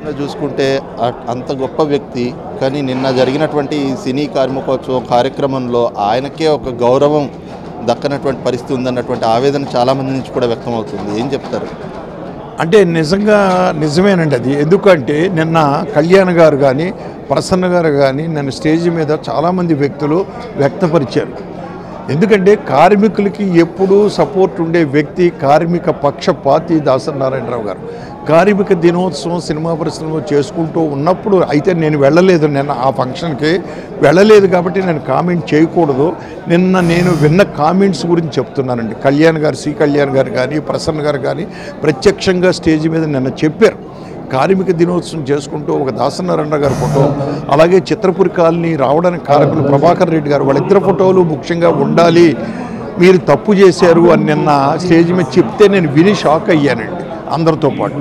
ముఖ్యంగా చూసుకుంటే అంత గొప్ప వ్యక్తి కానీ నిన్న జరిగినటువంటి సినీ కార్మికోత్సవం కార్యక్రమంలో ఆయనకే ఒక గౌరవం దక్కనటువంటి పరిస్థితి ఉందన్నటువంటి ఆవేదన చాలామంది నుంచి కూడా వ్యక్తం అవుతుంది ఏం చెప్తారు? అంటే నిజంగా నిజమేనండి అది. ఎందుకంటే నిన్న కళ్యాణ్ గారు కానీ ప్రసన్న గారు కానీ నన్ను స్టేజ్ మీద చాలామంది వ్యక్తులు వ్యక్తపరిచారు. ఎందుకంటే కార్మికులకి ఎప్పుడూ సపోర్ట్ ఉండే వ్యక్తి కార్మిక పక్షపాతి దాసనారాయణరావు గారు. కార్మిక దినోత్సవం సినిమా పరిశ్రమలో చేసుకుంటూ ఉన్నప్పుడు అయితే నేను వెళ్ళలేదు. నిన్న ఆ ఫంక్షన్కి వెళ్ళలేదు కాబట్టి నేను కామెంట్ చేయకూడదు. నిన్న నేను విన్న కామెంట్స్ గురించి చెప్తున్నానండి. కళ్యాణ్ గారు సి కళ్యాణ్ గారు కానీ ప్రసన్న గారు కానీ ప్రత్యక్షంగా స్టేజ్ మీద నిన్న చెప్పారు. కార్మిక దినోత్సవం చేసుకుంటూ ఒక దాసనారాయణ గారి ఫోటో అలాగే చిత్రపురి కాలనీ రావడానికి కారకులు ప్రభాకర్ రెడ్డి గారు వాళ్ళిద్దరు ఫోటోలు ముఖ్యంగా ఉండాలి. మీరు తప్పు చేశారు అని నిన్న స్టేజ్ మీద చెప్తే నేను విని షాక్ అయ్యానండి అందరితో పాటు.